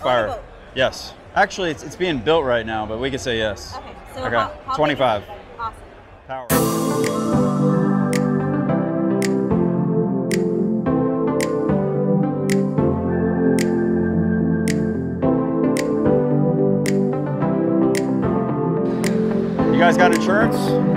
Fire. Yes. Actually, it's, it's being built right now, but we could say yes. Okay. So Okay, how, how big is 25. Awesome. Power. You guys got insurance?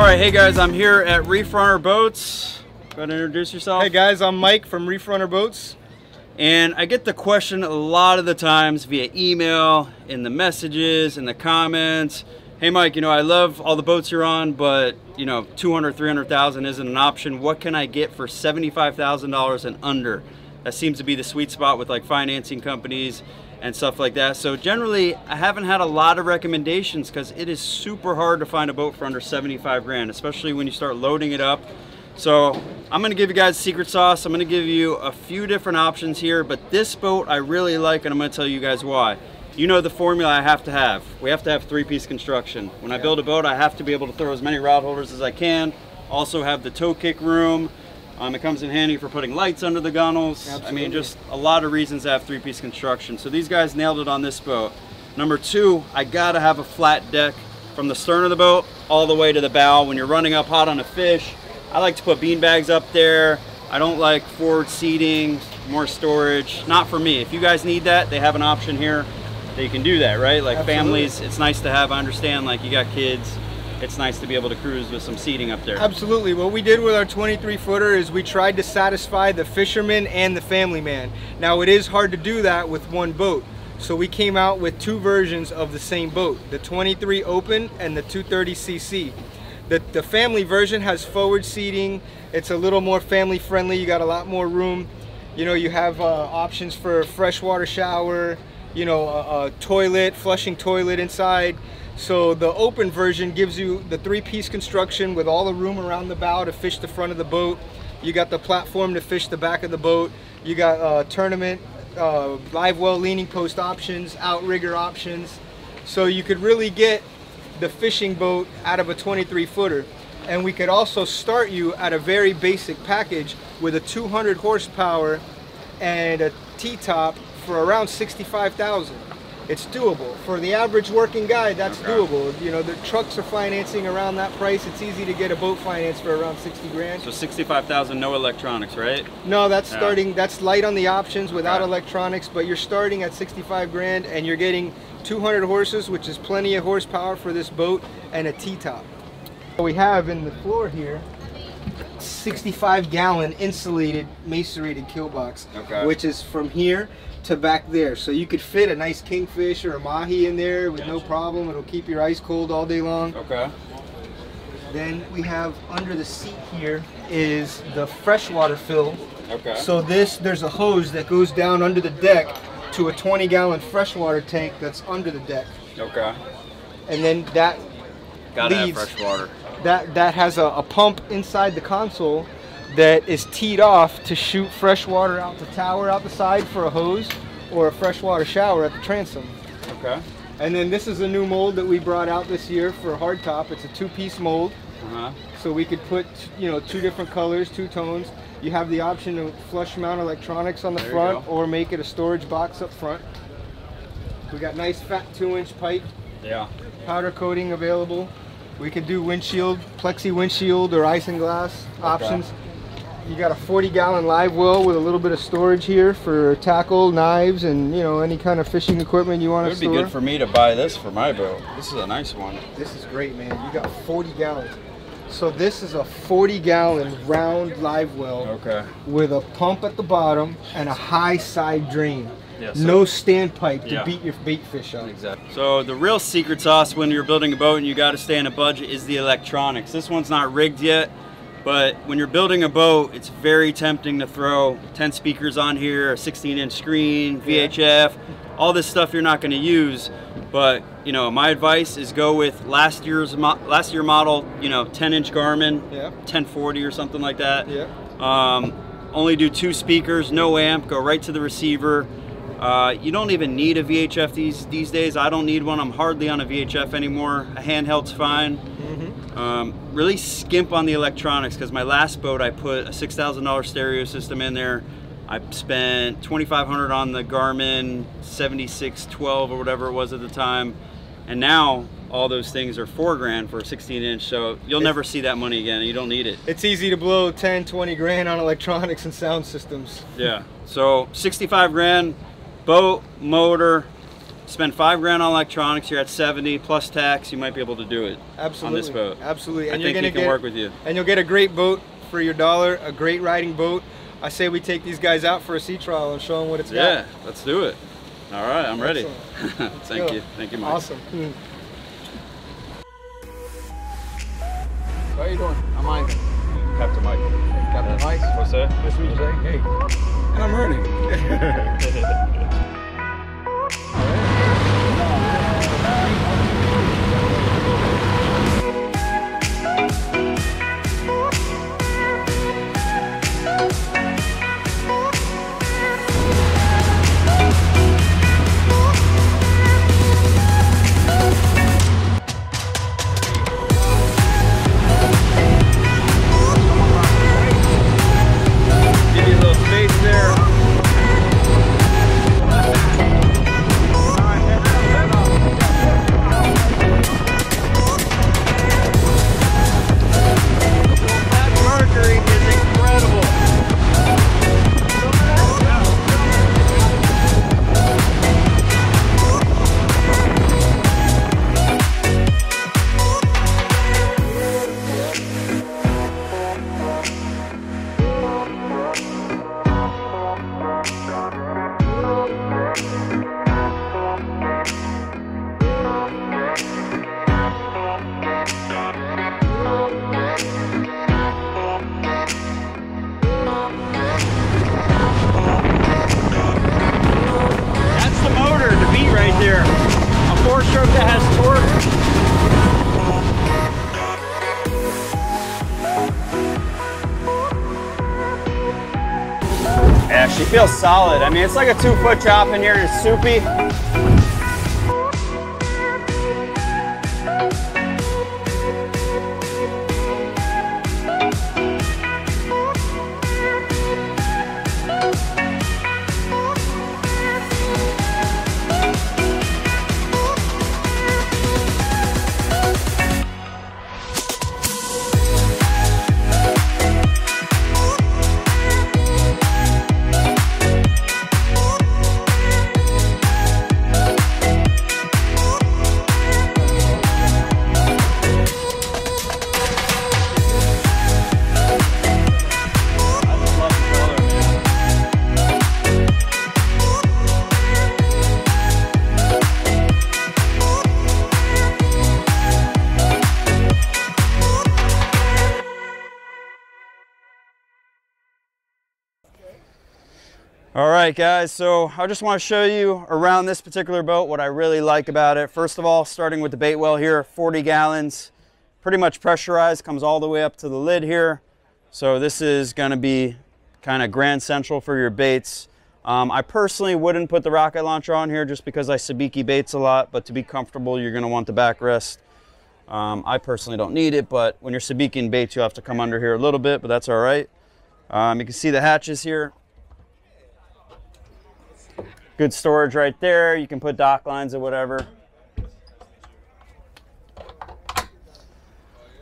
All right, hey guys, I'm here at Reef Runner Boats. Go ahead and introduce yourself. Hey guys, I'm Mike from Reef Runner Boats. And I get the question a lot of the times via email, in the messages, in the comments. Hey Mike, you know, I love all the boats you're on, but you know, 200, 300,000 isn't an option. What can I get for $75,000 and under? That seems to be the sweet spot with like financing companies and stuff like that. So generally, I haven't had a lot of recommendations because it is super hard to find a boat for under 75 grand, especially when you start loading it up. So I'm gonna give you guys secret sauce. I'm gonna give you a few different options here, but this boat I really like and I'm gonna tell you guys why. You know the formula I have to have. We have to have three-piece construction. When I build a boat, I have to be able to throw as many rod holders as I can. Also have the toe kick room. Um, it comes in handy for putting lights under the gunnels. I mean, just a lot of reasons to have three-piece construction. So these guys nailed it on this boat. Number two, I gotta have a flat deck from the stern of the boat all the way to the bow. When you're running up hot on a fish, I like to put bean bags up there. I don't like forward seating, more storage. Not for me. If you guys need that, they have an option here that you can do that, right? Like Absolutely. families, it's nice to have. I understand, like you got kids. It's nice to be able to cruise with some seating up there. Absolutely. What we did with our 23 footer is we tried to satisfy the fisherman and the family man. Now it is hard to do that with one boat. So we came out with two versions of the same boat, the 23 open and the 230cc. The, the family version has forward seating. It's a little more family friendly. You got a lot more room. You know, you have uh, options for freshwater shower, you know, a, a toilet, flushing toilet inside. So the open version gives you the three-piece construction with all the room around the bow to fish the front of the boat. You got the platform to fish the back of the boat. You got uh, tournament, uh, live well leaning post options, outrigger options. So you could really get the fishing boat out of a 23 footer. And we could also start you at a very basic package with a 200 horsepower and a T-top for around 65,000. It's doable. For the average working guy, that's Okay. doable. You know, the trucks are financing around that price. It's easy to get a boat finance for around 60 grand. So 65,000, no electronics, right? No, that's Yeah. starting, that's light on the options without Okay. electronics, but you're starting at 65 grand and you're getting 200 horses, which is plenty of horsepower for this boat, and a T-top. We have in the floor here 65 gallon insulated macerated kill box, Okay. which is from here to back there. So you could fit a nice kingfish or a mahi in there with no problem. It'll keep your ice cold all day long. Okay. Then we have under the seat here is the freshwater fill Okay. so this, there's a hose that goes down under the deck to a 20 gallon freshwater tank that's under the deck. okay. And then that, Gotta have leads- fresh water. that, that has a, a pump inside the console that is teed off to shoot fresh water out the tower out the side for a hose or a freshwater shower at the transom. Okay. And then this is a new mold that we brought out this year for hardtop. It's a two-piece mold. Uh-huh. So we could put, you know, two different colors, two tones. You have the option of flush mount electronics on the There front or make it a storage box up front. We got nice fat two inch pipe, Yeah. powder coating available. We could do windshield, plexi windshield or ice and isinglass options. You got a 40 gallon live well with a little bit of storage here for tackle, knives, and you know any kind of fishing equipment you want to store. would be good for me to buy this for my boat. This is a nice one. This is great, man. You got 40 gallons. So this is a 40 gallon round live well Okay. with a pump at the bottom and a high side drain. Yeah, so- no standpipe to Yeah. beat your bait fish on. Exactly. So the real secret sauce when you're building a boat and you got to stay in a budget is the electronics. This one's not rigged yet, but when you're building a boat, it's very tempting to throw 10 speakers on here, a 16 inch screen, VHF, all this stuff you're not going to use. But you know, my advice is go with last year's mo- last year model, you know, 10 inch Garmin, Yeah. 1040 or something like that. Yeah. Um, only do two speakers, no amp, go right to the receiver. Uh, you don't even need a VHF these these days. I don't need one. I'm hardly on a VHF anymore. A handheld's fine. Um, really skimp on the electronics because my last boat I put a six thousand dollar stereo system in there. I spent twenty five hundred on the Garmin seventy six twelve or whatever it was at the time, and now all those things are four grand for a 16 inch. So you'll never see that money again. You don't need it. It's easy to blow 10, 20 grand on electronics and sound systems. Yeah. So 65 grand, boat, motor, spend five grand on electronics. You're at 70 plus tax. You might be able to do it Absolutely. on this boat. Absolutely. I And think you're he gonna can get work with you. and you'll get a great boat for your dollar, a great riding boat. I say we take these guys out for a sea trial and show them what it's Yeah, got. Yeah, let's do it. All right, I'm ready. Thank go. you. Thank you, Mike. Awesome. Hmm. How you doing? I'm Mike. Captain Mike. Captain Mike. What's that? Nice to meet you, Hey. And I'm Ernie. feels solid. I mean, it's like a two foot chop in here it's soupy. All right, guys, so I just want to show you around this particular boat what I really like about it. First of all, starting with the bait well here, 40 gallons, pretty much pressurized, comes all the way up to the lid here. So this is going to be kind of grand central for your baits. Um, I personally wouldn't put the rocket launcher on here just because I sabiki baits a lot, but to be comfortable, you're going to want the backrest. Um, I personally don't need it, but when you're sabiking baits, you have to come under here a little bit, but that's all right. Um, you can see the hatches here. Good storage right there. You can put dock lines or whatever.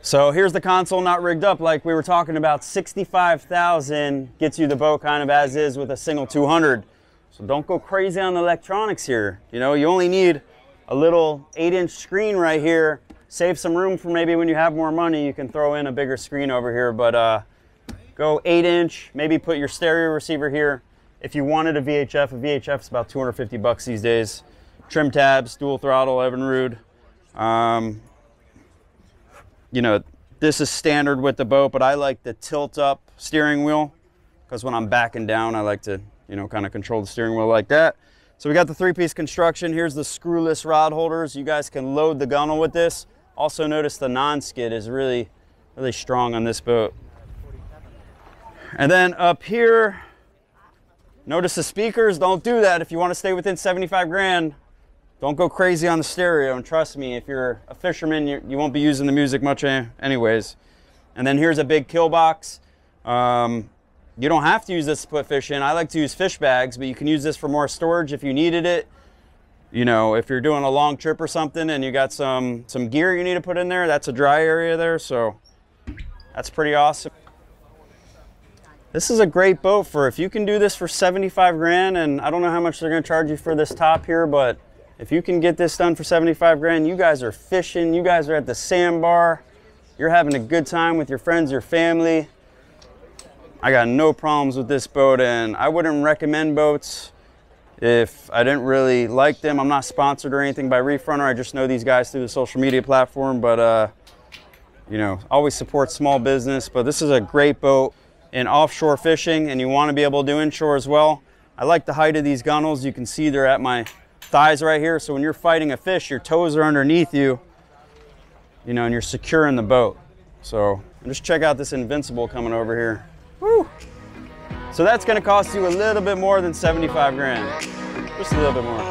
So here's the console not rigged up like we were talking about. 65,000 gets you the boat kind of as is with a single 200. So don't go crazy on the electronics here. You know, you only need a little 8-inch screen right here. Save some room for maybe when you have more money, you can throw in a bigger screen over here. But uh, go 8-inch, maybe put your stereo receiver here. If you wanted a VHF, a VHF is about 250 bucks these days. Trim tabs, dual throttle, Evinrude. Um, you know, this is standard with the boat, but I like the tilt up steering wheel because when I'm backing down, I like to, you know, kind of control the steering wheel like that. So we got the three-piece construction. Here's the screwless rod holders. You guys can load the gunnel with this. Also notice the non-skid is really, really strong on this boat. And then up here, notice the speakers. Don't do that if you want to stay within 75 grand. Don't go crazy on the stereo. And trust me, if you're a fisherman, you, you won't be using the music much anyways. And then here's a big kill box. Um, you don't have to use this to put fish in. I like to use fish bags, but you can use this for more storage if you needed it. You know, if you're doing a long trip or something and you got some, some gear you need to put in there, that's a dry area there. So that's pretty awesome. This is a great boat for if you can do this for 75 grand and I don't know how much they're going to charge you for this top here, but if you can get this done for 75 grand, you guys are fishing, you guys are at the sandbar, you're having a good time with your friends, your family. I got no problems with this boat and I wouldn't recommend boats if I didn't really like them. I'm not sponsored or anything by Reef Runner. I just know these guys through the social media platform, but uh, you know, always support small business. But this is a great boat in offshore fishing and you want to be able to do inshore as well. I like the height of these gunnels. You can see they're at my thighs right here. So when you're fighting a fish, your toes are underneath you, you know, and you're secure in the boat. So just check out this Invincible coming over here. Woo. So that's gonna cost you a little bit more than 75 grand. Just a little bit more.